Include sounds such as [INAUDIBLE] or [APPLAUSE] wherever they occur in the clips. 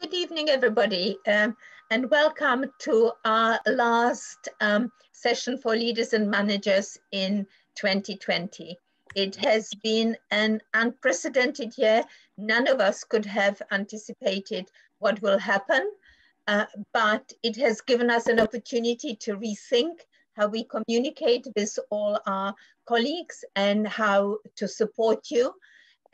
Good evening, everybody, um, and welcome to our last um, session for leaders and managers in 2020. It has been an unprecedented year. None of us could have anticipated what will happen, uh, but it has given us an opportunity to rethink how we communicate with all our colleagues and how to support you.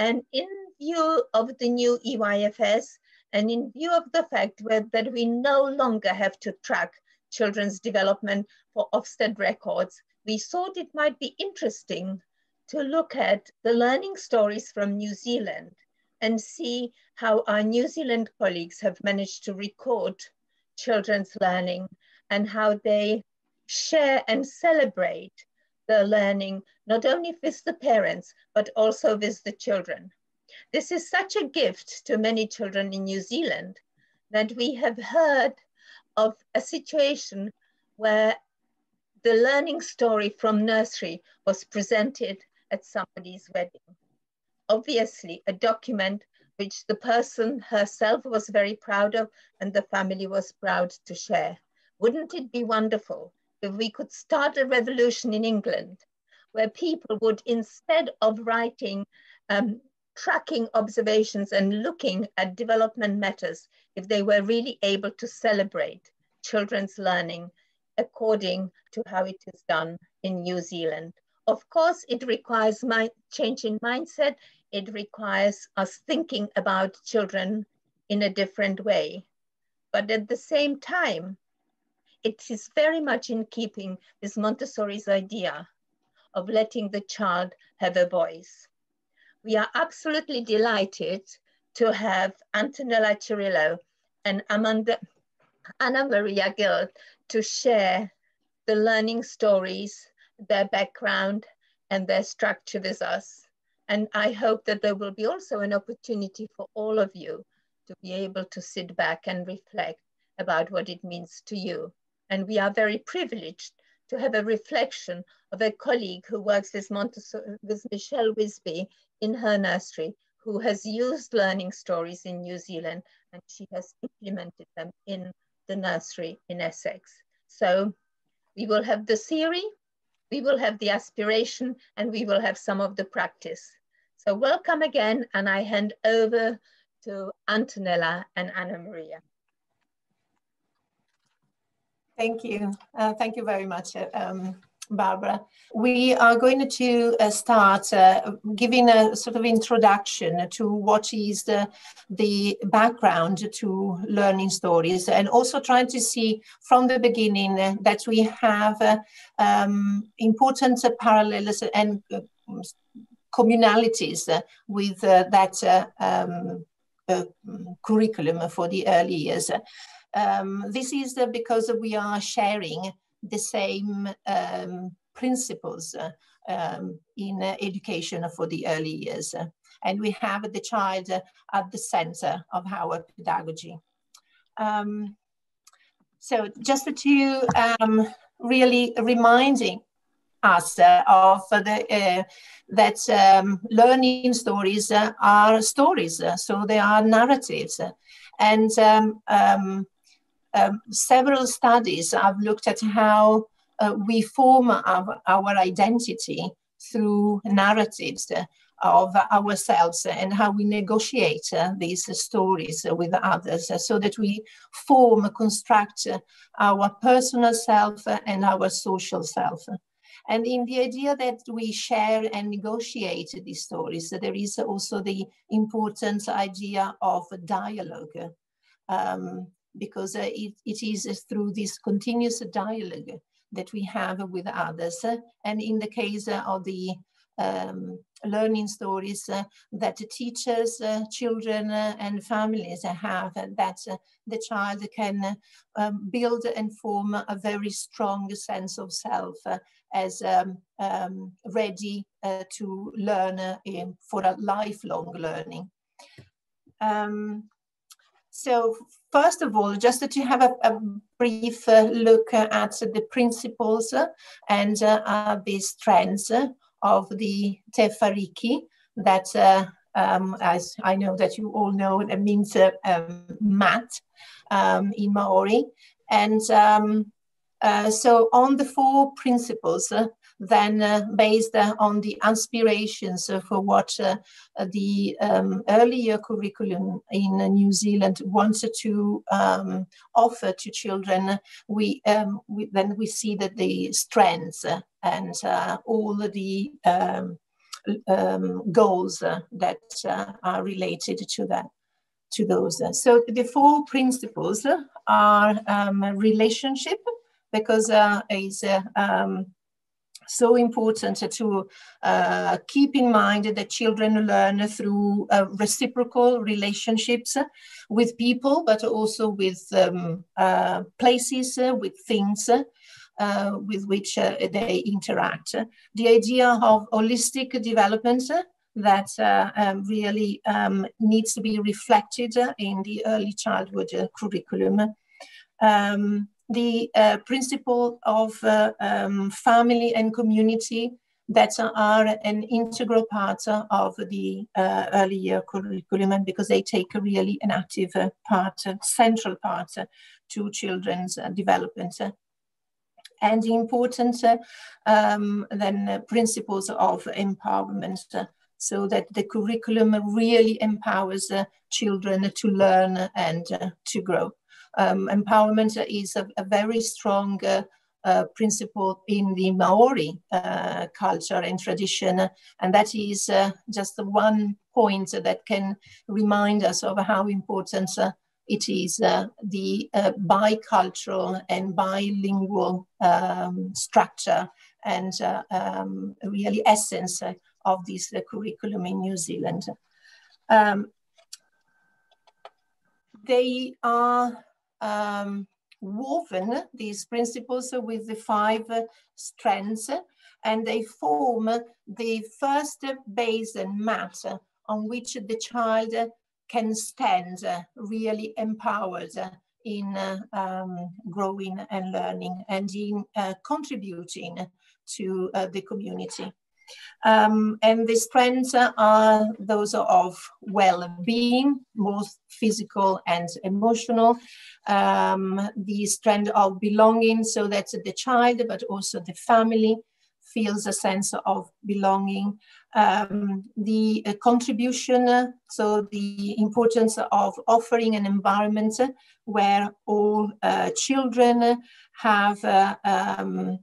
And in view of the new EYFS, and in view of the fact that we no longer have to track children's development for Ofsted records, we thought it might be interesting to look at the learning stories from New Zealand and see how our New Zealand colleagues have managed to record children's learning and how they share and celebrate the learning, not only with the parents, but also with the children. This is such a gift to many children in New Zealand that we have heard of a situation where the learning story from nursery was presented at somebody's wedding. Obviously, a document which the person herself was very proud of and the family was proud to share. Wouldn't it be wonderful if we could start a revolution in England where people would, instead of writing um, tracking observations and looking at development matters if they were really able to celebrate children's learning according to how it is done in New Zealand. Of course, it requires my change in mindset. It requires us thinking about children in a different way. But at the same time, it is very much in keeping with Montessori's idea of letting the child have a voice we are absolutely delighted to have Antonella Cirillo and Amanda, Anna Maria Gill to share the learning stories, their background, and their structure with us. And I hope that there will be also an opportunity for all of you to be able to sit back and reflect about what it means to you. And we are very privileged to have a reflection of a colleague who works with, Montessori, with Michelle Wisby in her nursery who has used learning stories in New Zealand and she has implemented them in the nursery in Essex. So we will have the theory, we will have the aspiration, and we will have some of the practice. So welcome again, and I hand over to Antonella and Anna Maria. Thank you. Uh, thank you very much. Um, Barbara. We are going to uh, start uh, giving a sort of introduction to what is the, the background to learning stories and also trying to see from the beginning that we have uh, um, important parallels and uh, communalities with uh, that uh, um, curriculum for the early years. Um, this is because we are sharing the same um, principles um, in uh, education for the early years. And we have the child at the center of our pedagogy. Um, so just to um, really reminding us uh, of the, uh, that um, learning stories uh, are stories, so they are narratives. And um, um, um, several studies have looked at how uh, we form our, our, identity through narratives of ourselves and how we negotiate uh, these stories with others so that we form, construct our personal self and our social self. And in the idea that we share and negotiate these stories, there is also the important idea of dialogue. Um, because uh, it, it is through this continuous dialogue that we have with others. And in the case of the um, learning stories uh, that teachers, uh, children, uh, and families have, that uh, the child can um, build and form a very strong sense of self uh, as um, um, ready uh, to learn for a lifelong learning. So first of all, just to have a, a brief uh, look at the principles and uh, these trends of the Te Whāriki that uh, um, as I know that you all know, it means uh, um, mat um, in Maori. And um, uh, so on the four principles, then uh, based uh, on the aspirations for what uh, the um, earlier curriculum in New Zealand wanted to um, offer to children, we, um, we, then we see that the strengths and all the um, um, goals that are related to that to those. So the four principles are um, relationship, because uh, it's uh, um, so important to uh, keep in mind that children learn through uh, reciprocal relationships with people, but also with um, uh, places, uh, with things. Uh, with which uh, they interact. The idea of holistic development that um, really um, needs to be reflected in the early childhood curriculum. Um, the uh, principle of uh, um, family and community that are an integral part of the uh, early year curriculum and because they take a really an active uh, part, central part to children's uh, development. And the important um, then principles of empowerment so that the curriculum really empowers children to learn and to grow um, empowerment is a, a very strong uh, uh, principle in the Maori uh, culture and tradition. And that is uh, just one point that can remind us of how important uh, it is uh, the bicultural and bilingual um, structure and um, really essence of this curriculum in New Zealand. Um, they are um, woven these principles with the five strands and they form the first base and mat on which the child can stand really empowered in um, growing and learning and in uh, contributing to uh, the community. Um, and the strengths are those of well-being, both physical and emotional. Um, the strength of belonging, so that the child, but also the family, feels a sense of belonging. Um, the uh, contribution, so the importance of offering an environment where all uh, children have uh, um,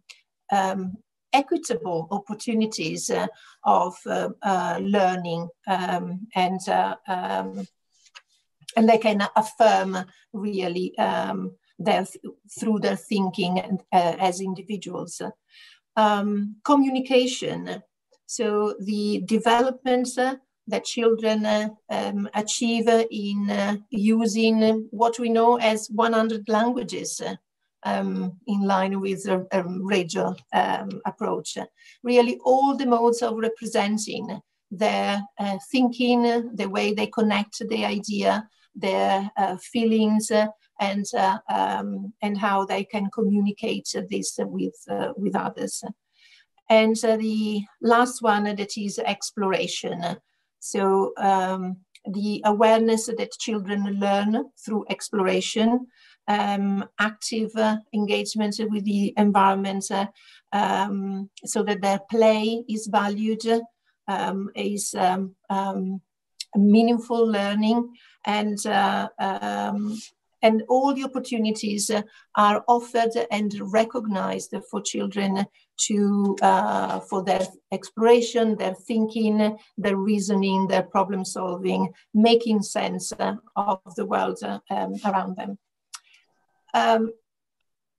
um, equitable opportunities uh, of uh, uh, learning um, and um, and they can affirm really um, their through their thinking and, as individuals. Um, communication, so the developments that children uh, um, achieve in uh, using what we know as 100 languages um, in line with a, a um, approach. Really, all the modes of representing their uh, thinking, the way they connect the idea, their uh, feelings, uh, and um, and how they can communicate this with uh, with others. And uh, the last one that is exploration. So um, the awareness that children learn through exploration um, active uh, engagement with the environment uh, um, so that their play is valued, um, is um, um, meaningful learning, and uh, and all the opportunities are offered and recognized for children to uh, for their exploration, their thinking, their reasoning, their problem solving, making sense of the world um, around them. Um,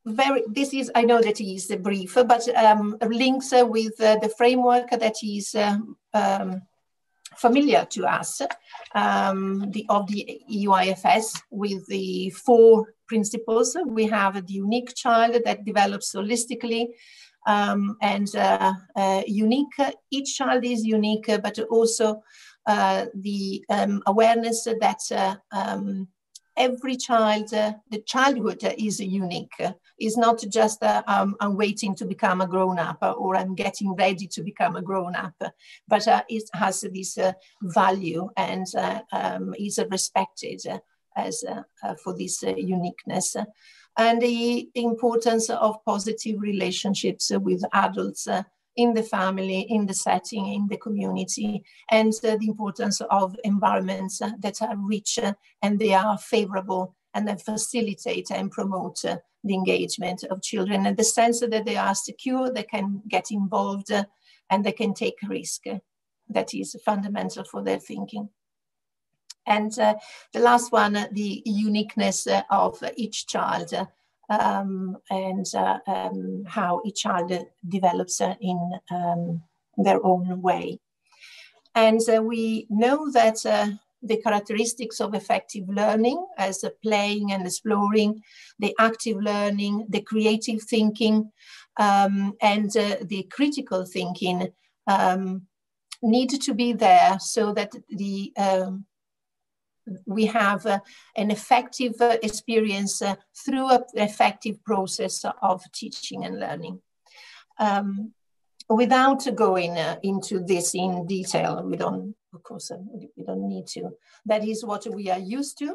very, this is, I know that is brief, but um, links uh, with uh, the framework that is uh, um, familiar to us um, the, of the EYFS with the four principles. We have the unique child that develops holistically um, and uh, uh, unique. Each child is unique, but also uh, the um, awareness that um, every child, uh, the childhood is unique. It's not just uh, um, I'm waiting to become a grown up or I'm getting ready to become a grown up, but uh, it has this uh, value and uh, um, is respected as uh, for this uniqueness. And the importance of positive relationships with adults in the family, in the setting, in the community, and uh, the importance of environments that are rich and they are favorable and that facilitate and promote the engagement of children and the sense that they are secure, they can get involved and they can take risk. That is fundamental for their thinking. And uh, the last one, the uniqueness of each child um, and uh, um, how each child develops in um, their own way. And uh, we know that uh, the characteristics of effective learning as playing and exploring, the active learning, the creative thinking, um, and uh, the critical thinking um, need to be there so that the we have uh, an effective uh, experience uh, through an effective process of teaching and learning. Um, without going uh, into this in detail, we don't, of course, uh, we don't need to. That is what we are used to.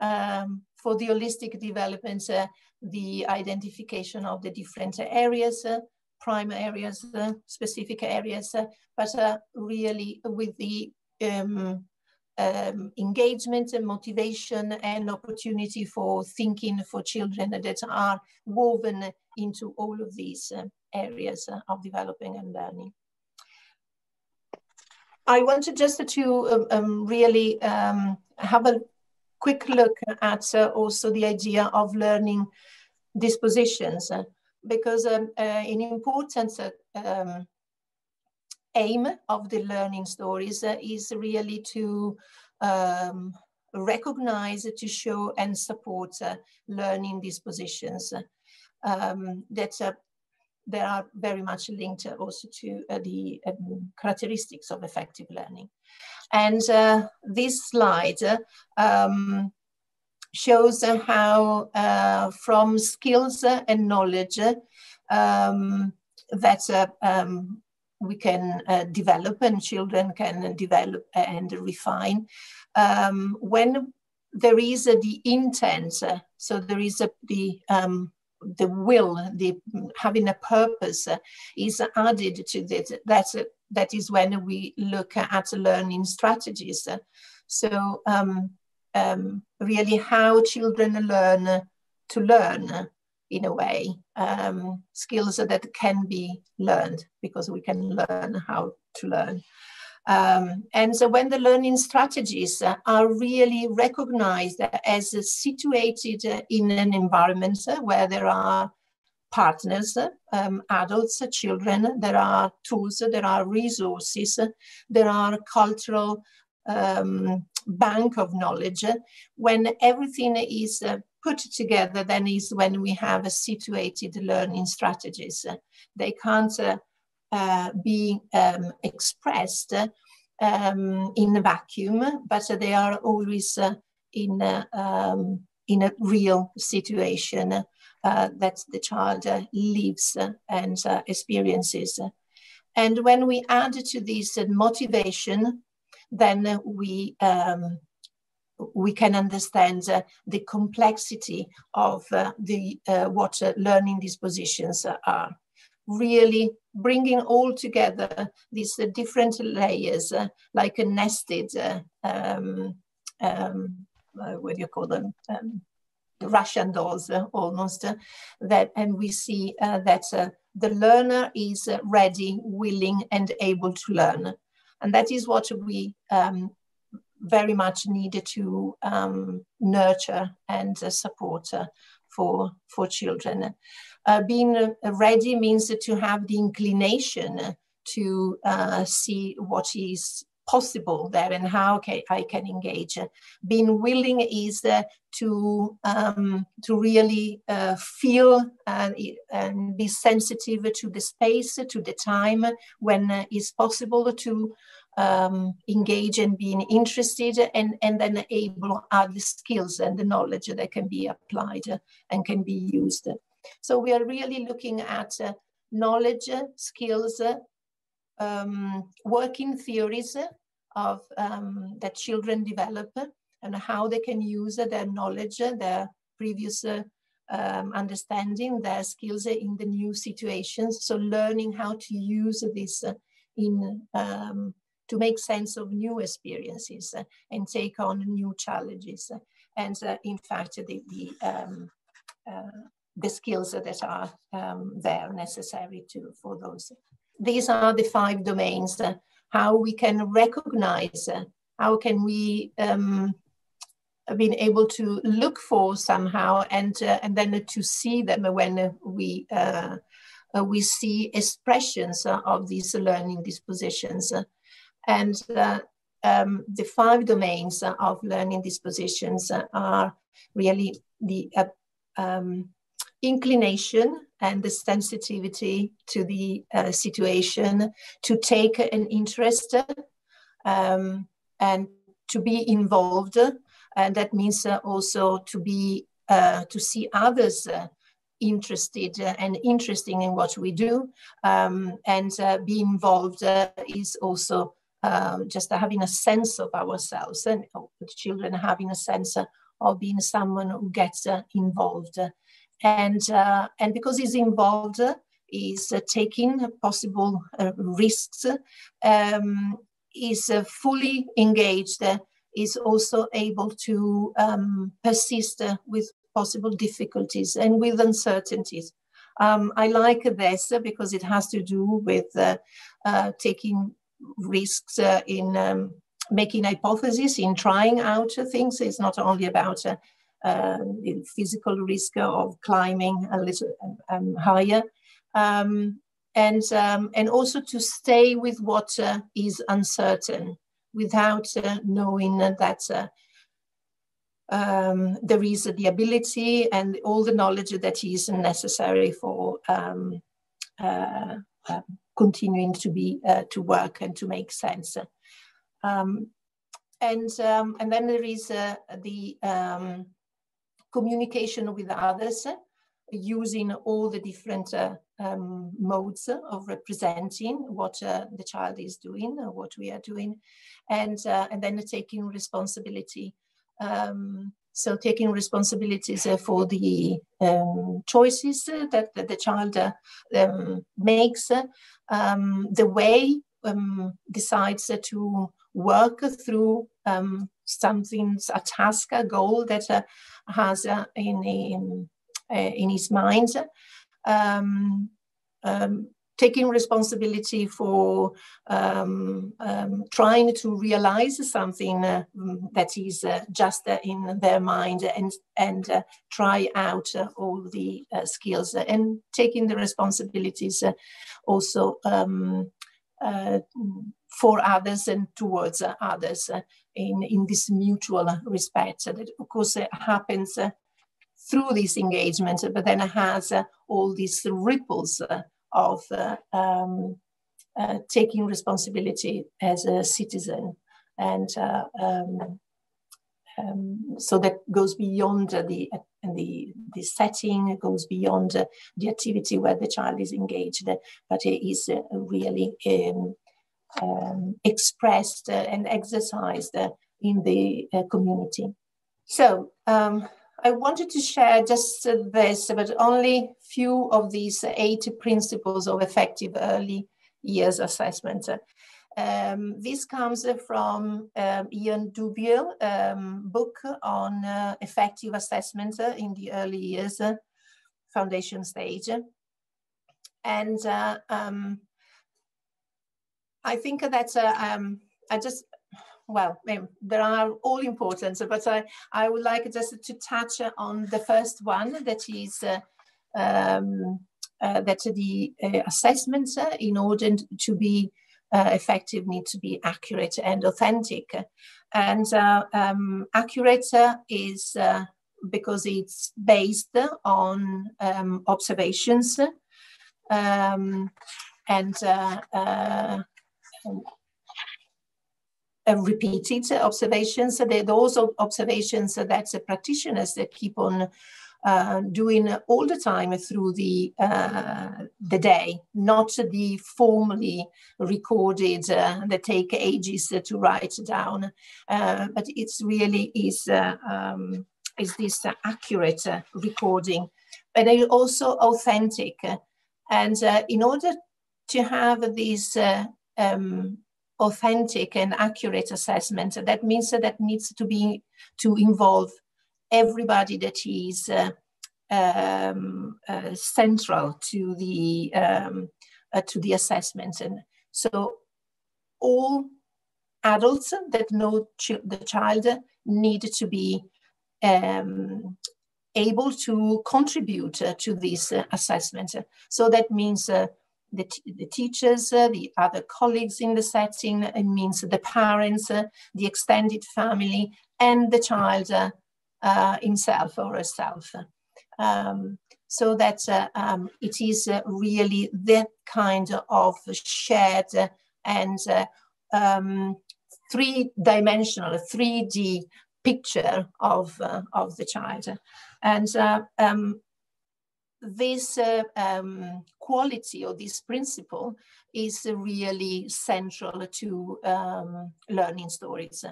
Um, for the holistic development, uh, the identification of the different areas, prime areas, specific areas, but really with the um, um, engagement and motivation and opportunity for thinking for children that are woven into all of these uh, areas of developing and learning. I wanted just to um, um, really um, have a quick look at uh, also the idea of learning dispositions uh, because um, uh, an important uh, um, aim of the learning stories uh, is really to um, recognize, to show and support uh, learning dispositions um, that uh, are very much linked also to uh, the um, characteristics of effective learning. And uh, this slide um, shows how uh, from skills and knowledge um, that um, we can uh, develop and children can develop and refine. Um, when there is uh, the intent, uh, so there is the um, the will, the having a purpose uh, is added to this. That's that is when we look at learning strategies. So um, um, really, how children learn to learn in a way, um, skills that can be learned because we can learn how to learn. Um, and so when the learning strategies are really recognized as situated in an environment where there are partners, um, adults, children, there are tools, there are resources, there are cultural um, bank of knowledge, when everything is uh, put together then is when we have a situated learning strategies. They can't uh, uh, be um, expressed um, in a vacuum, but they are always uh, in, a, um, in a real situation uh, that the child uh, lives and uh, experiences. And when we add to this motivation, then we um, we can understand uh, the complexity of uh, the uh, what uh, learning dispositions are. Really bringing all together these uh, different layers, uh, like a nested, um, um, what do you call them? Um, Russian dolls, almost. that, and we see that the learner is ready, willing, and able to learn. And that is what we um, very much needed to um, nurture and uh, support uh, for, for children. Uh, being uh, ready means to have the inclination to uh, see what is possible there and how I can engage. Being willing is uh, to um, to really uh, feel and, and, be sensitive to the space, to the time when uh, it's possible to um, engage and being interested and, and then able other skills and the knowledge that can be applied and can be used. So we are really looking at uh, knowledge, skills, um, working theories of um, that children develop and how they can use their knowledge, their previous um, understanding, their skills in the new situations. So learning how to use this in um, to make sense of new experiences and take on new challenges. And uh, in fact, the, the, um, uh, the skills that are um, there necessary to, for those. These are the five domains, uh, how we can recognize, uh, how can we um, been able to look for somehow and uh, and then to see them when we uh, uh, we see expressions of these learning dispositions. And um, the five domains of learning dispositions are really the um, inclination and the sensitivity to the uh, situation, to take an interest um, and to be involved. And that means uh, also to be uh, to see others uh, interested and interesting in what we do, um, and be involved is also um, just having a sense of ourselves and with children having a sense of being someone who gets uh, involved. And, uh, and because he's involved, he's uh, taking possible uh, risks, um, is uh, fully engaged, is also able to um, persist with possible difficulties and with uncertainties. Um, I like this because it has to do with uh, uh, taking risks uh, in um, making hypotheses, in trying out things. It's not only about the physical risk of climbing a little um, higher, um, and um, and also to stay with what uh, is uncertain without uh, knowing that. Uh, um, there is the ability and all the knowledge that is necessary for um, uh, um, continuing to be uh, to work and to make sense. Um, and um, and then there is uh, the um, communication with others using all the different uh, um, modes of representing what uh, the child is doing, what we are doing, and uh, and then taking responsibility um, so taking responsibilities uh, for the um, choices uh, that, that, the child uh, um, makes, um, the way um, decides to work through um, something, a task, a goal that uh, has uh, in, in, uh, in his mind. Um, taking responsibility for um, um, trying to realize something uh, that is uh, just uh, in their mind and and try out all the skills and taking the responsibilities also um, for others and towards others in in this mutual respect that of course happens through this engagement but then has all these ripples of uh, um, uh, taking responsibility as a citizen. And uh, um, um, so that goes beyond the, the, the setting, goes beyond the activity where the child is engaged, but it is really um, um, expressed and exercised in the community. So, um, I wanted to share just this, but only few of these eight principles of effective early years assessment. Um, this comes from um, Jan Dubiel um, book on uh, effective assessment in the early years uh, foundation stage. And uh, um, I think that uh, um, I just well, there are all important, but I, I would like just to touch on the first one that is uh, um, uh, that the uh, assessments uh, in order to be uh, effective need to be accurate and authentic. And um, accurate is because it's based on um, observations um, and repeated observations. They're those observations that the practitioners that keep on uh, doing all the time through the uh, the day, not the formally recorded uh, that take ages to write down, uh, but it's really is uh, um, is this accurate recording, but they also authentic, and in order to have this um, authentic and accurate assessment. That means that, that needs to be to involve everybody that is uh, um, uh, central to the um, uh, to the assessment, and so all adults that know ch the child need to be um, able to contribute uh, to this uh, assessment. So that means uh, the, the teachers, uh, the other colleagues in the setting, it means the parents, uh, the extended family, and the child uh, uh himself or herself. Um, so that uh, um, it is uh, really that kind of shared and um, three-dimensional, 3D picture of, of the child. And um, this uh, um, quality or this principle is really central to um, learning stories.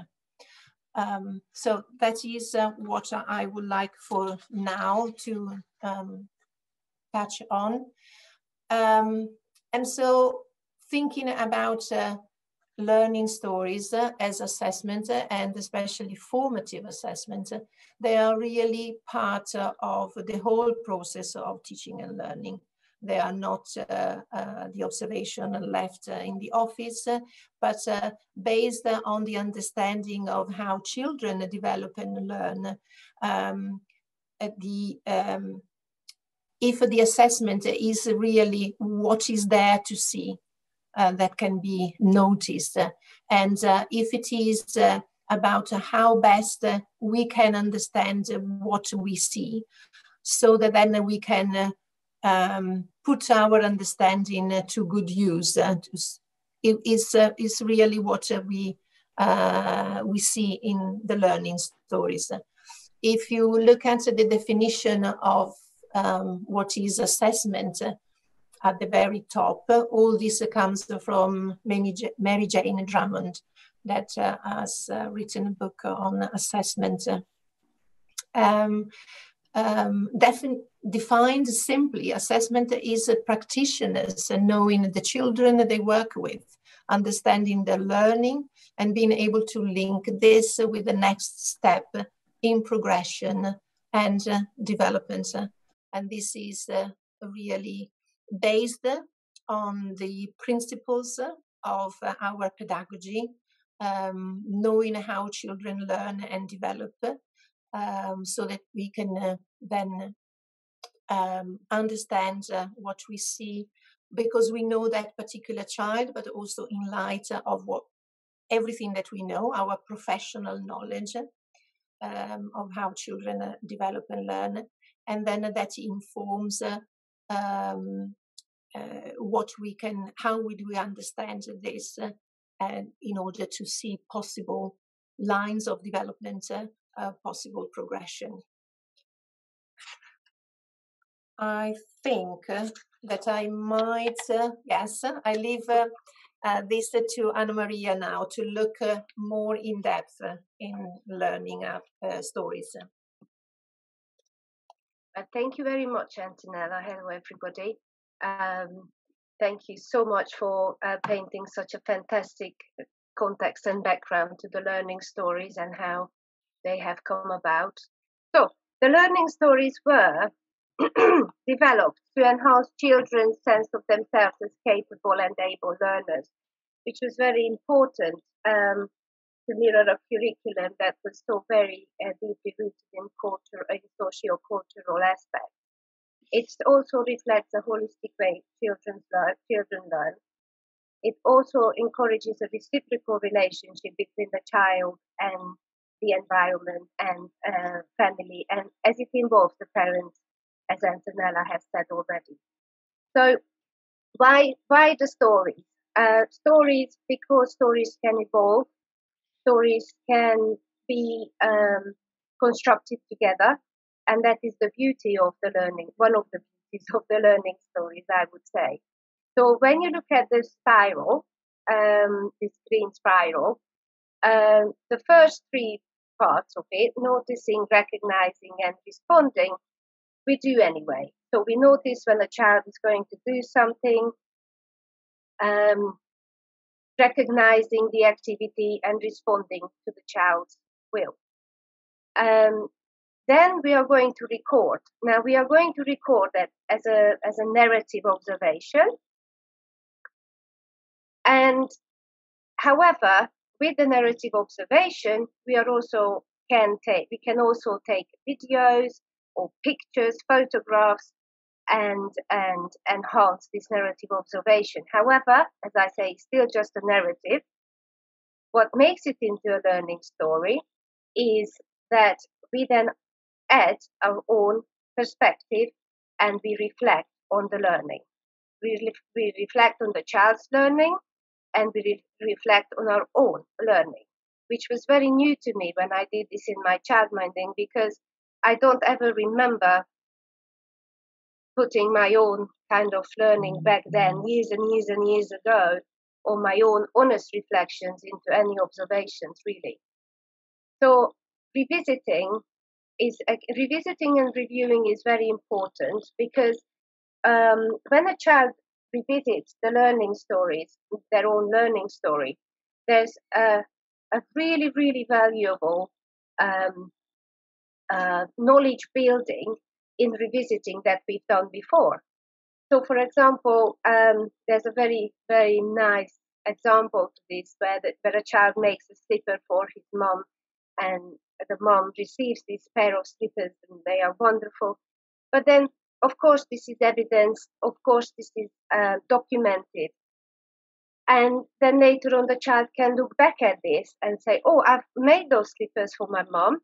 Um, so that is uh, what I would like for now to um, touch on. Um, and so thinking about uh, learning stories uh, as assessment uh, and especially formative assessment, uh, they are really part of the whole process of teaching and learning. They are not the observation left in the office, but based on the understanding of how children develop and learn. Um, the um, if the assessment is really what is there to see, uh, that can be noticed. And uh, if it is uh, about how best we can understand what we see, so that then we can um, put our understanding to good use. it is, is really what we, we see in the learning stories. If you look at the definition of um, what is assessment, at the very top. All this comes from Mary Jane Drummond that uh, has uh, written a book on assessment. Um, um, defined simply, assessment is practitioners and knowing the children they work with, understanding their learning and being able to link this with the next step in progression and uh, development. And this is really based on the principles of our pedagogy, um, knowing how children learn and develop, um, so that we can uh, then um, understand uh, what we see. Because we know that particular child, but also in light of what everything that we know, our professional knowledge um, of how children uh, develop and learn, and then that informs uh, um, what we can, how would we understand this, uh, and in order to see possible lines of development, uh, possible progression. I think that I might, yes, I leave uh, this to Anna Maria now to look uh, more in depth in learning uh, stories. thank you very much, Antonella. Hello, everybody. Um, thank you so much for uh, painting such a fantastic context and background to the learning stories and how they have come about. So, the learning stories were [CLEARS THROAT] developed to enhance children's sense of themselves as capable and able learners, which was very important um, to mirror a curriculum that was so very uh, deeply rooted in culture, in socio-cultural aspects. It also reflects a holistic way children learn. Children learn. It also encourages a reciprocal relationship between the child and the environment and uh, family, and as it involves the parents, as Antonella has said already. So, why why the stories? Uh, stories because stories can evolve. stories can be um, constructed together, and that is the beauty of the learning. One of the beauties of the learning stories, I would say. So when you look at the spiral, um, this green spiral, um, the first three parts of it, noticing, recognizing, and responding, we do anyway. So we notice when a child is going to do something, um, recognizing the activity and responding to the child's will. Um, then we are going to record. Now we are going to record that as a as a narrative observation. And however, with the narrative observation, we are also can take we can also take videos or pictures, photographs, and and enhance this narrative observation. However, as I say, it's still just a narrative. What makes it into a learning story is that we then add our own perspective and we reflect on the learning. We, we reflect on the child's learning and we re- reflect on our own learning, which was very new to me when I did this in my childminding because I don't ever remember putting my own kind of learning back then, mm-hmm. years and years and years ago, or my own honest reflections into any observations, really. So, revisiting is uh, revisiting and reviewing is very important because um, when a child revisits the learning stories, their own learning story, there's a, a really, really valuable um, uh, knowledge building in revisiting that we've done before. So, for example, um, there's a very, very nice example to this where, the, where a child makes a slipper for his mom and the mom receives this pair of slippers and they are wonderful. But then, of course, this is evidence, of course, this is uh, documented. And then later on, the child can look back at this and say, Oh, I've made those slippers for my mom.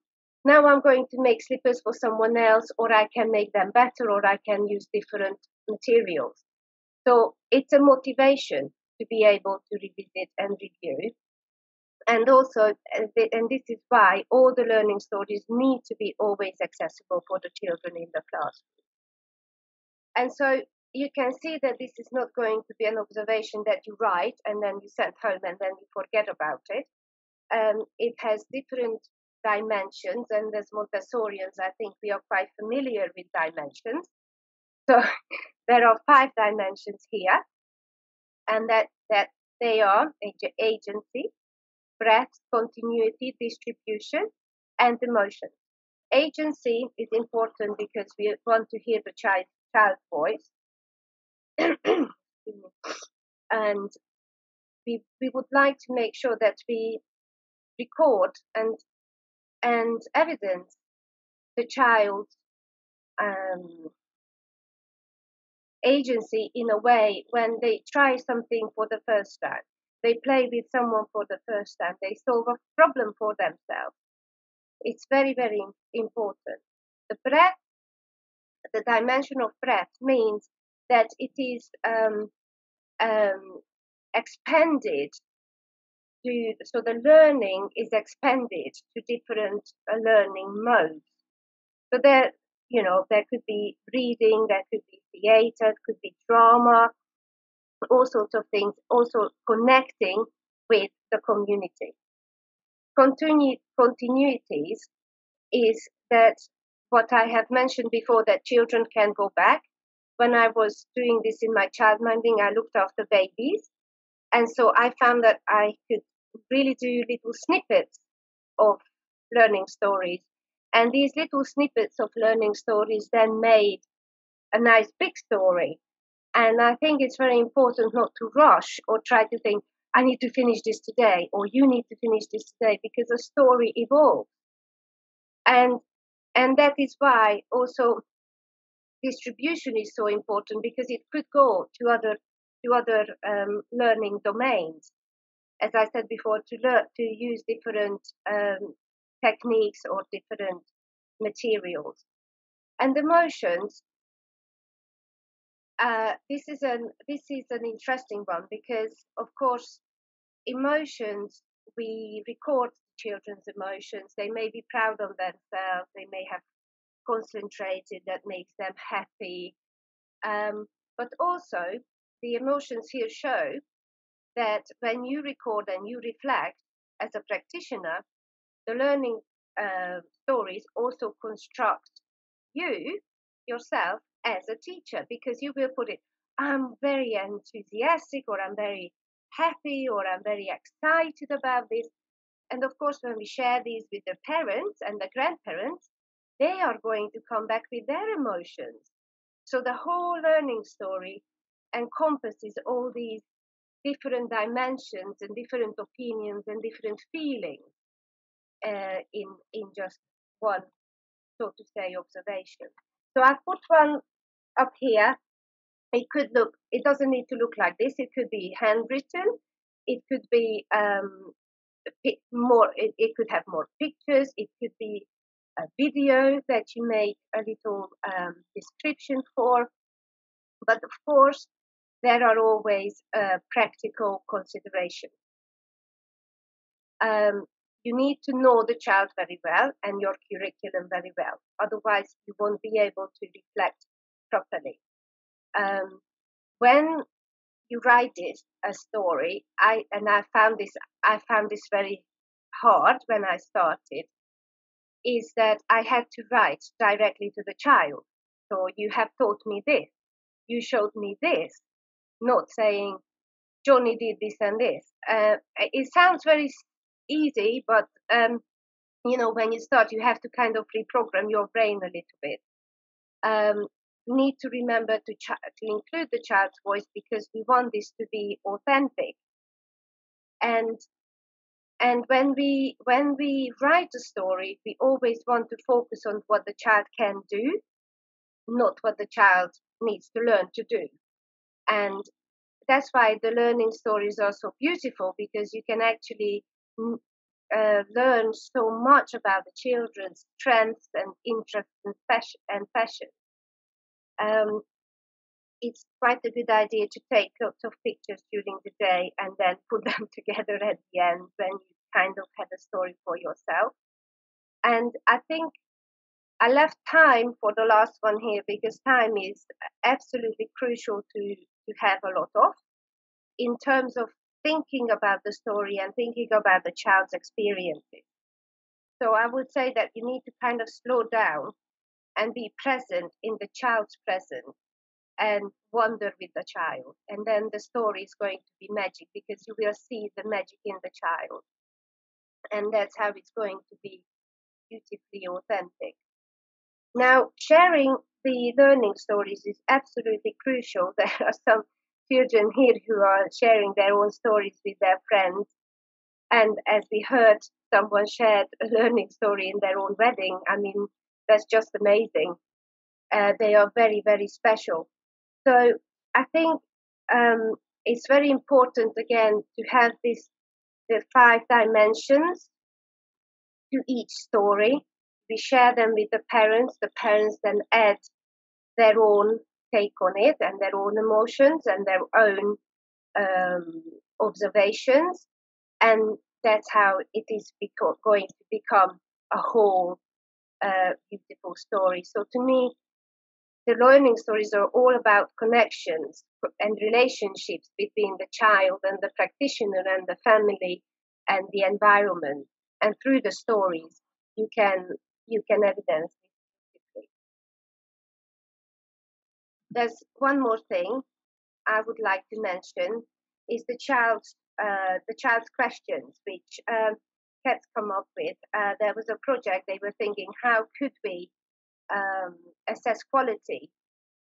Now I'm going to make slippers for someone else, or I can make them better, or I can use different materials. So it's a motivation to be able to revisit and review and also uh, and this is why all the learning stories need to be always accessible for the children in the classroom and so you can see that this is not going to be an observation that you write and then you send home and then you forget about it. Um, it has different dimensions and as montessorians i think we are quite familiar with dimensions. So [LAUGHS] there are five dimensions here and that that they are agency breadth, continuity, distribution, and emotion. Agency is important because we want to hear the child, child's voice. [CLEARS THROAT] and we, we would like to make sure that we record and and evidence the child's um, agency in a way when they try something for the first time they play with someone for the first time, they solve a problem for themselves. It's very, very important. The breadth, the dimension of breadth means that it is um, um, expanded to, so the learning is expanded to different uh, learning modes. So there, you know, there could be reading, there could be theater, it could be drama, all sorts of things, also connecting with the community. Continu- continuities is that what I have mentioned before that children can go back. When I was doing this in my childminding, I looked after babies. And so I found that I could really do little snippets of learning stories. And these little snippets of learning stories then made a nice big story and I think it's very important not to rush or try to think, I need to finish this today, or you need to finish this today, because the story evolves. And and that is why also distribution is so important because it could go to other to other um, learning domains. As I said before, to learn to use different um, techniques or different materials. And emotions uh, this is an this is an interesting one because of course emotions we record children's emotions. They may be proud of themselves. They may have concentrated that makes them happy. Um, but also, the emotions here show that when you record and you reflect as a practitioner, the learning uh, stories also construct you yourself as a teacher because you will put it, I'm very enthusiastic or I'm very happy or I'm very excited about this. And of course, when we share these with the parents and the grandparents, they are going to come back with their emotions. So the whole learning story encompasses all these different dimensions and different opinions and different feelings uh, in in just one, so to say, observation. So I put one up here. It could look. It doesn't need to look like this. It could be handwritten. It could be um, more. It, it could have more pictures. It could be a video that you make a little um, description for. But of course, there are always uh, practical considerations. Um, you need to know the child very well and your curriculum very well. Otherwise, you won't be able to reflect properly. Um, when you write this a story, I and I found this I found this very hard when I started, is that I had to write directly to the child. So you have taught me this, you showed me this, not saying Johnny did this and this. Uh, it sounds very easy, but um, you know when you start, you have to kind of reprogram your brain a little bit. Um, need to remember to ch- to include the child's voice because we want this to be authentic. And and when we when we write a story, we always want to focus on what the child can do, not what the child needs to learn to do. And that's why the learning stories are so beautiful because you can actually uh, learn so much about the children's strengths and interests and. And passion. Um, it's quite a good idea to take lots of pictures during the day and then put [LAUGHS] them together at the end when you kind of have a story for yourself. And I think I left time for the last one here because time is absolutely crucial to, to have a lot of in terms of thinking about the story and thinking about the child's experiences. So I would say that you need to kind of slow down and be present in the child's presence and wonder with the child. And then the story is going to be magic because you will see the magic in the child. And that's how it's going to be beautifully authentic. Now, sharing the learning stories is absolutely crucial. [LAUGHS] There are some children here who are sharing their own stories with their friends. And as we heard, someone shared a learning story in their own wedding. I mean, that's just amazing. Uh, they are very, very special. So I think um, it's very important again to have this the five dimensions to each story. We share them with the parents. The parents then add their own take on it and their own emotions and their own um, observations. And that's how it is beco- going to become a whole uh, beautiful story. So to me, the learning stories are all about connections and relationships between the child and the practitioner and the family and the environment. And through the stories, you can you can evidence There's one more thing I would like to mention is the child's uh, the child's questions, which um, Cats come up with. Uh, there was a project they were thinking, how could we um, assess quality?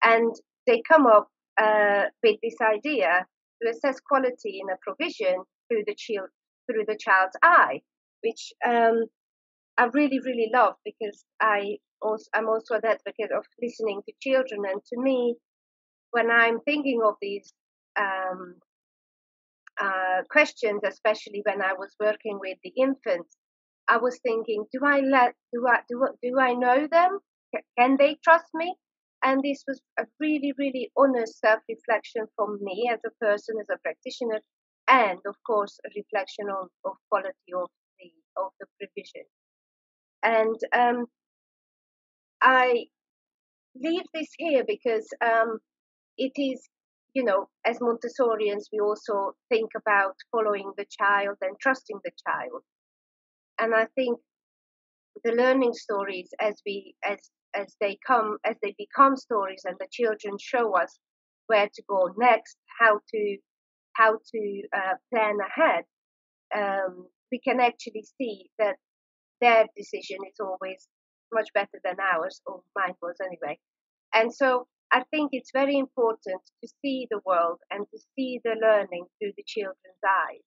And they come up uh, with this idea to assess quality in a provision through the child through the child's eye, which um, I really really love because I also, I'm also an advocate of listening to children. And to me, when I'm thinking of these um, uh, questions, especially when I was working with the infants, I was thinking, do I let, do I, do, do I know them? Can they trust me? And this was a really, really honest self reflection from me as a person, as a practitioner, and of course a reflection of, of quality of the of the provision. And um, I leave this here because um, it is, you know, as Montessorians, we also think about following the child and trusting the child. And I think the learning stories as we as as they come as they become stories and the children show us where to go next, how to how to uh, plan ahead, um, we can actually see that their decision is always much better than ours, or mine was anyway. And so I think it's very important to see the world and to see the learning through the children's eyes.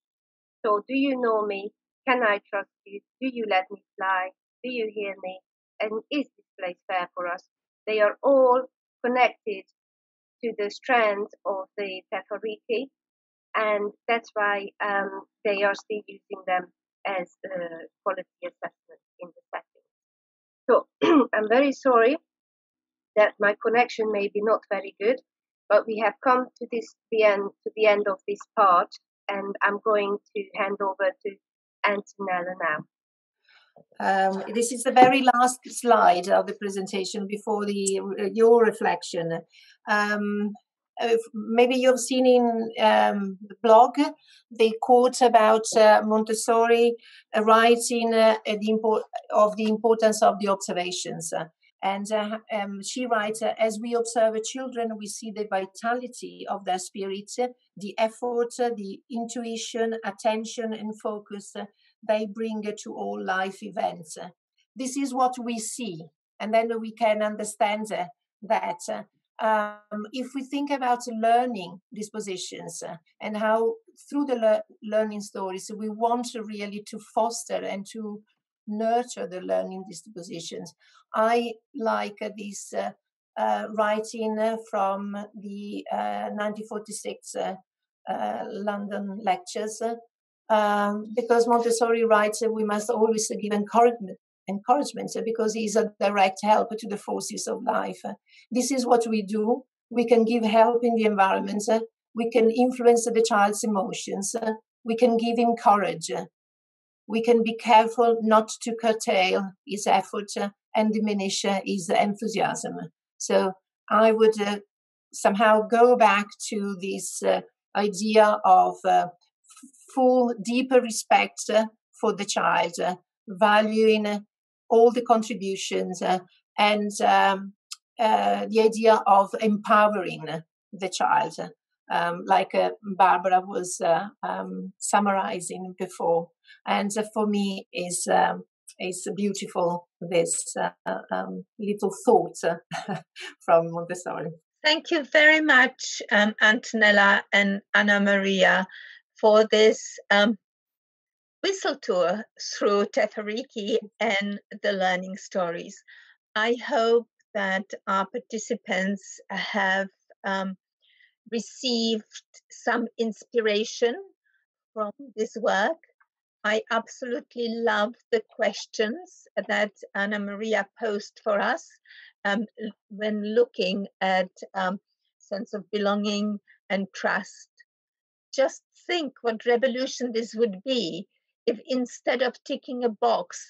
So, do you know me? Can I trust you? Do you let me fly? Do you hear me? And is this place fair for us? They are all connected to the strands of the Te Whāriki, and that's why um, they are still using them as a quality assessment in the setting. So [CLEARS THROAT] I'm very sorry that my connection may be not very good, but we have come to this the end to the end of this part, and I'm going to hand over to Antonella now. Um, this is the very last slide of the presentation before the your reflection. Um, maybe you've seen in um, the blog the quote about uh, Montessori uh, writing uh, the import of the importance of the observations. And uh, um, she writes, uh, as we observe children, we see the vitality of their spirit, the effort, the intuition, attention, and focus they bring to all life events. This is what we see. And then we can understand that um, if we think about learning dispositions and how through the le- learning stories we want to really to foster and to nurture the learning dispositions i like uh, this uh, uh writing from the 1946 uh, london lectures um, because montessori writes we must always give encouragement encouragement because he's a direct help to the forces of life. This is what we do. We can give help in the environment. We can influence the child's emotions. We can give him courage. We can be careful not to curtail his effort and diminish his enthusiasm. So I would uh, somehow go back to this uh, idea of uh, full, deeper respect for the child, valuing all the contributions uh, and um, uh, the idea of empowering the child, um, like uh, Barbara was uh, um, summarizing before. And for me, is um, is beautiful this uh, um, little thought [LAUGHS] from Montessori. Thank you very much, um, Antonella and Anna Maria, for this um, whistle tour through Te Whāriki and the learning stories. I hope that our participants have um, received some inspiration from this work. I absolutely love the questions that Anna Maria posed for us um, when looking at um, sense of belonging and trust. Just think what revolution this would be if instead of ticking a box,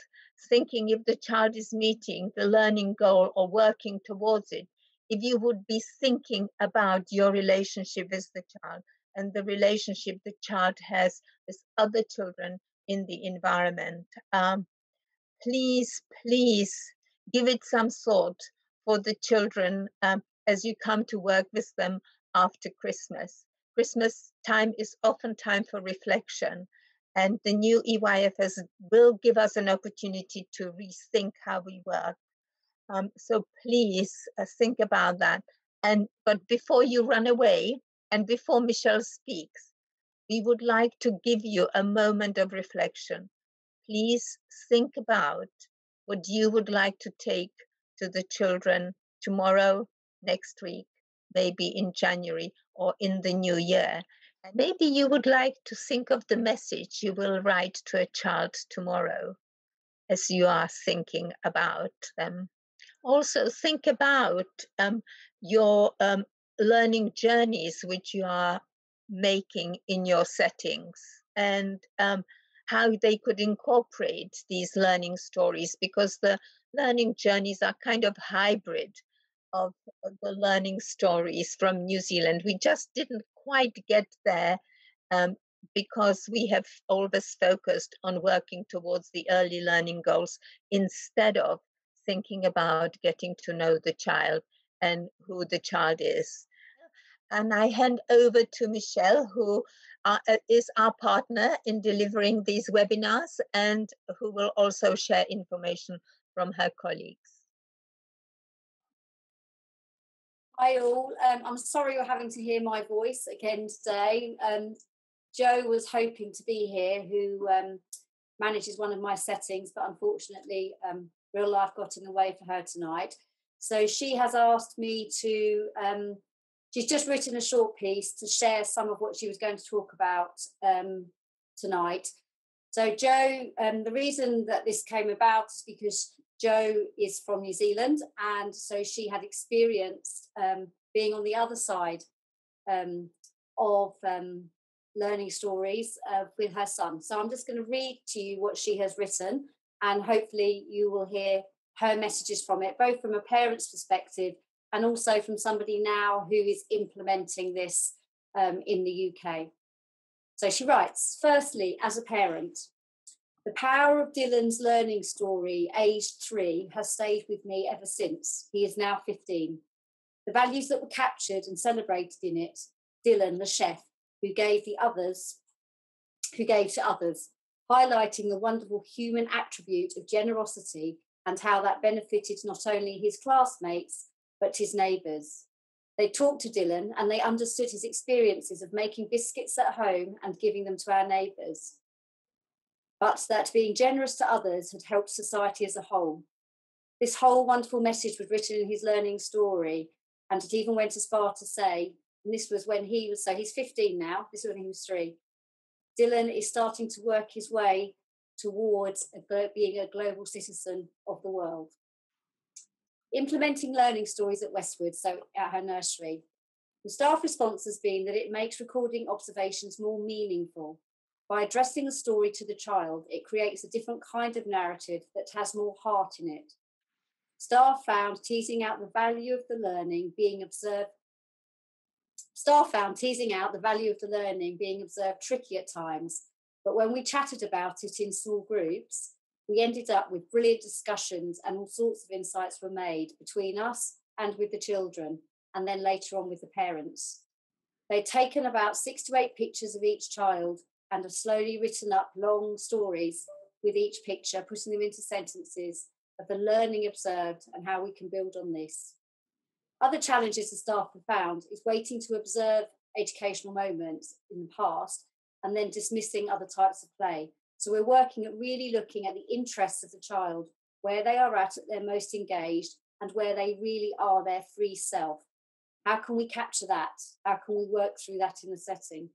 thinking if the child is meeting the learning goal or working towards it, if you would be thinking about your relationship with the child and the relationship the child has with other children in the environment. Um, please, please give it some thought for the children um, as you come to work with them after Christmas. Christmas time is often time for reflection. And the new EYFS will give us an opportunity to rethink how we work. Um, so please uh, think about that. And but before you run away, and before Michelle speaks, we would like to give you a moment of reflection. Please think about what you would like to take to the children tomorrow, next week, maybe in January or in the new year. And maybe you would like to think of the message you will write to a child tomorrow as you are thinking about them. Also, think about um, your um, learning journeys which you are making in your settings and um, how they could incorporate these learning stories because the learning journeys are kind of hybrid of the learning stories from New Zealand. We just didn't quite get there um, because we have always focused on working towards the early learning goals instead of thinking about getting to know the child and who the child is. And I hand over to Michelle, who uh, is our partner in delivering these webinars and who will also share information from her colleagues. Hi all, um, I'm sorry you're having to hear my voice again today. Um, Joe was hoping to be here, who um, manages one of my settings, but unfortunately, um, real life got in the way for her tonight. So she has asked me to, um, she's just written a short piece to share some of what she was going to talk about um, tonight. So, Joe, um, the reason that this came about is because Joe is from New Zealand, and so she had experienced um, being on the other side um, of um, learning stories uh, with her son. So I'm just going to read to you what she has written, and hopefully you will hear her messages from it, both from a parent's perspective and also from somebody now who is implementing this um, in the UK. So she writes, firstly, as a parent, the power of Dylan's learning story, aged three, has stayed with me ever since. He is now 15. The values that were captured and celebrated in it, Dylan, the chef, who gave the others, who gave to others, highlighting the wonderful human attribute of generosity and how that benefited not only his classmates, but his neighbours. They talked to Dylan and they understood his experiences of making biscuits at home and giving them to our neighbours but that being generous to others had helped society as a whole. This whole wonderful message was written in his learning story, and it even went as far to say, and this was when he was, so he's 15 now, this was when he was three. Dylan is starting to work his way towards a, being a global citizen of the world. Implementing learning stories at Westwood, so at her nursery. The staff response has been that it makes recording observations more meaningful by addressing a story to the child, it creates a different kind of narrative that has more heart in it. Staff found teasing out the value of the learning being observed. Staff found teasing out the value of the learning being observed tricky at times, but when we chatted about it in small groups, we ended up with brilliant discussions and all sorts of insights were made between us and with the children, and then later on with the parents. They'd taken about six to eight pictures of each child and have slowly written up long stories with each picture, putting them into sentences of the learning observed and how we can build on this. Other challenges the staff have found is waiting to observe educational moments in the past and then dismissing other types of play. So we're working at really looking at the interests of the child, where they are at, at their most engaged, and where they really are their free self. How can we capture that? How can we work through that in the setting?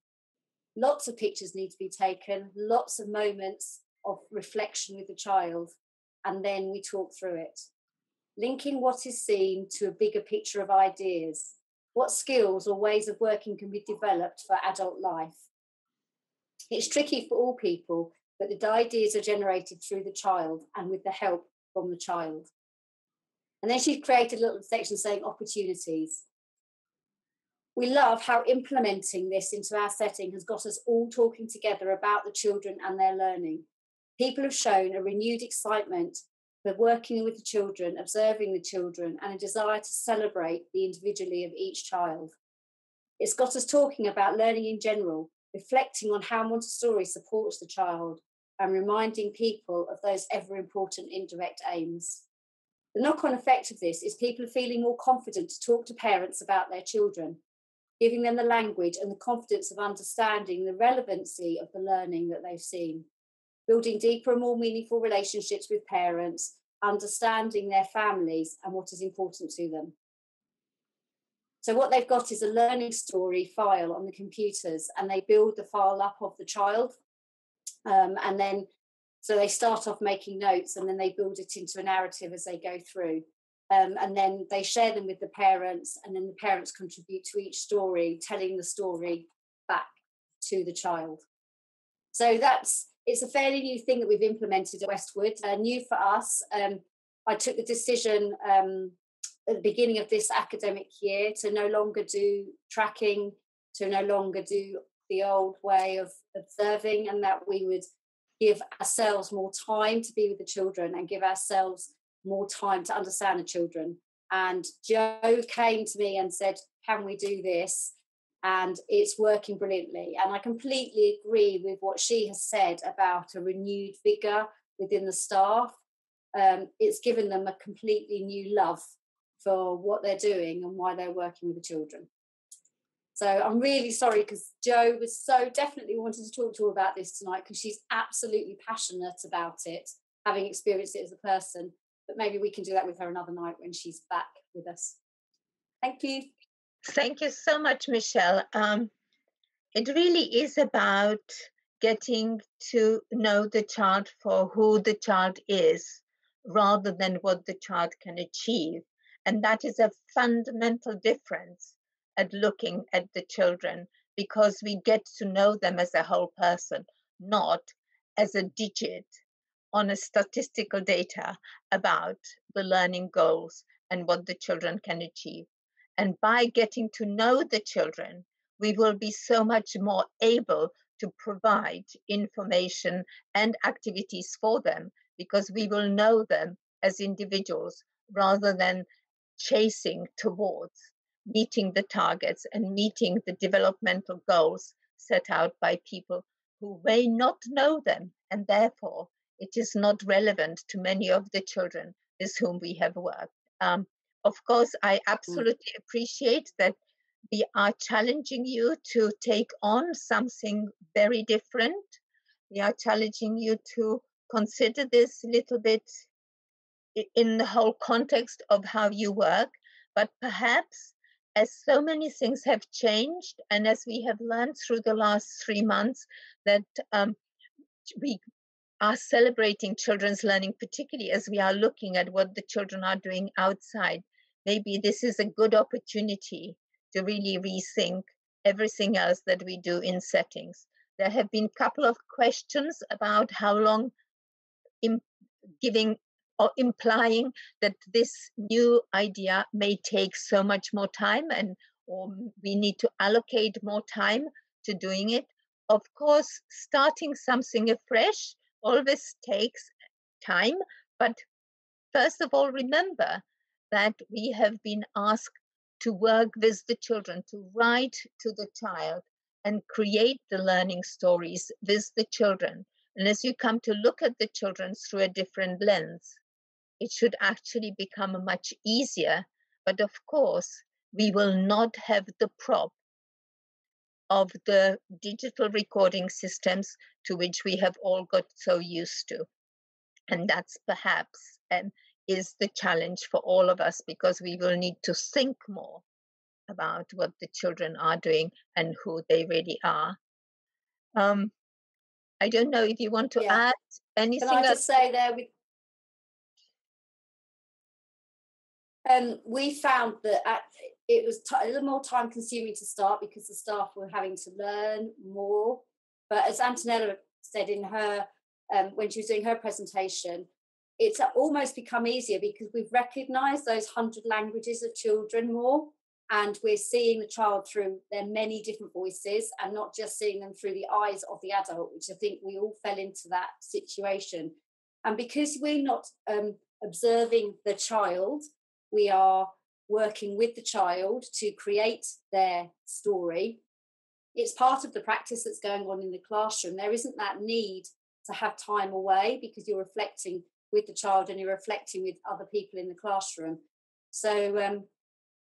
lots of pictures need to be taken, lots of moments of reflection with the child, and then we talk through it. Linking what is seen to a bigger picture of ideas. What skills or ways of working can be developed for adult life? It's tricky for all people, but the ideas are generated through the child and with the help from the child. And then she created a little section saying opportunities. We love how implementing this into our setting has got us all talking together about the children and their learning. People have shown a renewed excitement for working with the children, observing the children, and a desire to celebrate the individuality of each child. It's got us talking about learning in general, reflecting on how Montessori supports the child, and reminding people of those ever important indirect aims. The knock on effect of this is people are feeling more confident to talk to parents about their children giving them the language and the confidence of understanding the relevancy of the learning that they've seen, building deeper and more meaningful relationships with parents, understanding their families and what is important to them. So, what they've got is a learning story file on the computers, and they build the file up of the child. Um, and then, so they start off making notes and then they build it into a narrative as they go through. Um, and then they share them with the parents, and then the parents contribute to each story, telling the story back to the child. So that's it's a fairly new thing that we've implemented at Westwood, uh, new for us. Um, I took the decision um, at the beginning of this academic year to no longer do tracking, to no longer do the old way of observing, and that we would give ourselves more time to be with the children and give ourselves more time to understand the children. And Joe came to me and said, Can we do this? And it's working brilliantly. And I completely agree with what she has said about a renewed vigour within the staff. Um, it's given them a completely new love for what they're doing and why they're working with the children. So I'm really sorry because Joe was so definitely wanted to talk to her about this tonight because she's absolutely passionate about it, having experienced it as a person. But maybe we can do that with her another night when she's back with us. Thank you. Thank you so much, Michelle. Um, it really is about getting to know the child for who the child is rather than what the child can achieve. And that is a fundamental difference at looking at the children because we get to know them as a whole person, not as a digit on a statistical data about the learning goals and what the children can achieve. And by getting to know the children, we will be so much more able to provide information and activities for them because we will know them as individuals rather than chasing towards meeting the targets and meeting the developmental goals set out by people who may not know them and therefore it is not relevant to many of the children with whom we have worked. Um, of course, I mm. absolutely appreciate that we are challenging you to take on something very different. We are challenging you to consider this a little bit in the whole context of how you work, but perhaps as so many things have changed, and as we have learned through the last three months, that um, we are celebrating children's learning, particularly as we are looking at what the children are doing outside. Maybe this is a good opportunity to really rethink everything else that we do in settings. There have been a couple of questions about how long giving or implying that this new idea may take so much more time and or we need to allocate more time to doing it. Of course, starting something afresh always takes time, but first of all, remember that we have been asked to work with the children, to write to the child and create the learning stories with the children. And as you come to look at the children through a different lens, it should actually become much easier. But of course, we will not have the prop of the digital recording systems to which we have all got so used to. And that's perhaps um, is the challenge for all of us because we will need to think more about what the children are doing and who they really are. Um, I don't know if you want to yeah. add anything. Can I just say there, we, um, we found that at, it was t- a little more time consuming to start because the staff were having to learn more. But as Antonella said in her, um, when she was doing her presentation, it's almost become easier because we've recognized those 100 languages of children more and we're seeing the child through their many different voices and not just seeing them through the eyes of the adult which i think we all fell into that situation and because we're not um, observing the child we are working with the child to create their story. It's part of the practice that's going on in the classroom. There isn't that need to have time away because you're reflecting with the child and you're reflecting with other people in the classroom. So, um,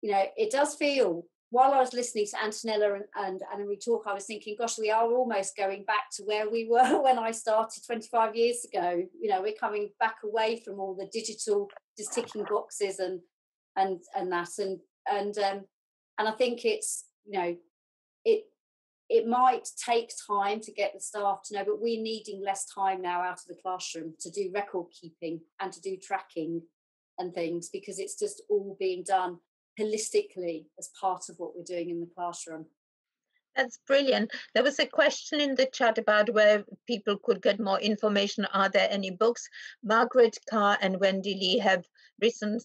you know, it does feel, while I was listening to Antonella and, and Anna-Marie talk, I was thinking, gosh, we are almost going back to where we were [LAUGHS] when I started 25 years ago. You know, we're coming back away from all the digital, just ticking boxes and and and that and and um and I think it's you know it it might take time to get the staff to know, but we're needing less time now out of the classroom to do record keeping and to do tracking and things because it's just all being done holistically as part of what we're doing in the classroom. That's brilliant. There was a question in the chat about where people could get more information. Are there any books? Margaret Carr and Wendy Lee have written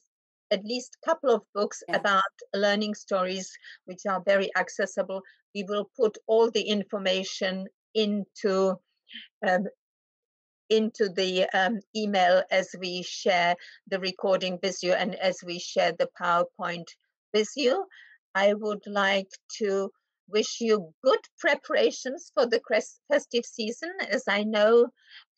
at least a couple of books yeah. about learning stories, which are very accessible. We will put all the information into um, into the um, email as we share the recording with you and as we share the PowerPoint with you. I would like to wish you good preparations for the festive season, as I know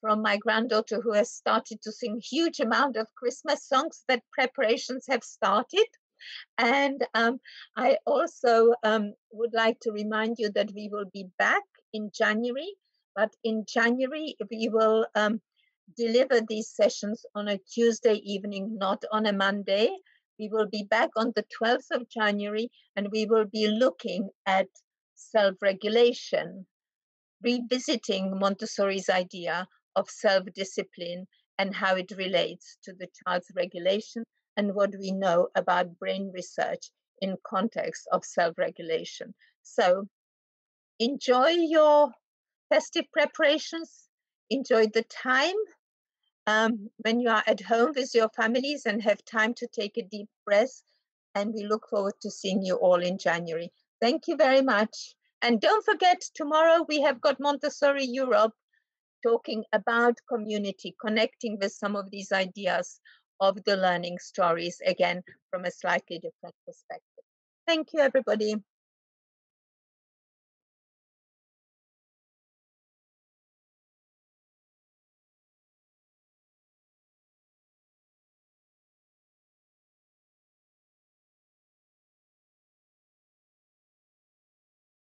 from my granddaughter who has started to sing huge amount of Christmas songs that preparations have started. And um, I also um, would like to remind you that we will be back in January, but in January we will um, deliver these sessions on a Tuesday evening, not on a Monday. We will be back on the 12th of January and we will be looking at self regulation, revisiting Montessori's idea of self discipline and how it relates to the child's regulation and what we know about brain research in context of self regulation. So enjoy your festive preparations, enjoy the time um, when you are at home with your families and have time to take a deep breath. And we look forward to seeing you all in January. Thank you very much. And don't forget, tomorrow we have got Montessori Europe talking about community, connecting with some of these ideas of the learning stories, again, from a slightly different perspective. Thank you, everybody.